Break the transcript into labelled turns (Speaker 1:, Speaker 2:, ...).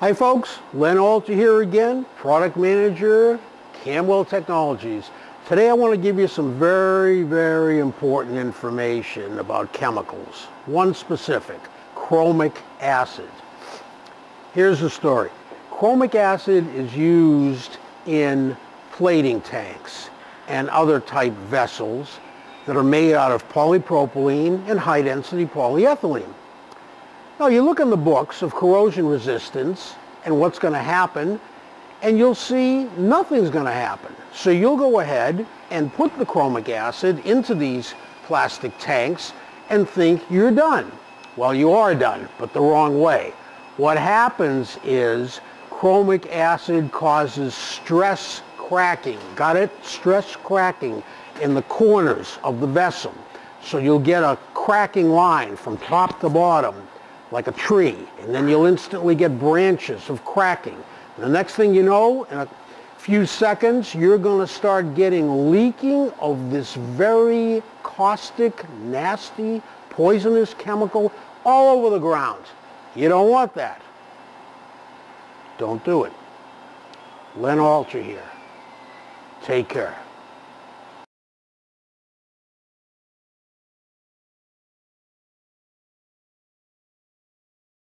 Speaker 1: Hi folks, Len Alter here again, Product Manager, Kamweld Technologies. Today I want to give you some very, very important information about chemicals. One specific, chromic acid. Here's the story. Chromic acid is used in plating tanks and other type vessels that are made out of polypropylene and high-density polyethylene. Now you look in the books of corrosion resistance and what's going to happen and you'll see nothing's going to happen. So you'll go ahead and put the chromic acid into these plastic tanks and think you're done. Well, you are done, but the wrong way. What happens is chromic acid causes stress cracking. Got it? Stress cracking in the corners of the vessel. So you'll get a cracking line from top to bottom like a tree, and then you'll instantly get branches of cracking. And the next thing you know, in a few seconds, you're going to start getting leaking of this very caustic, nasty, poisonous chemical all over the ground. You don't want that. Don't do it. Len Alter here. Take care.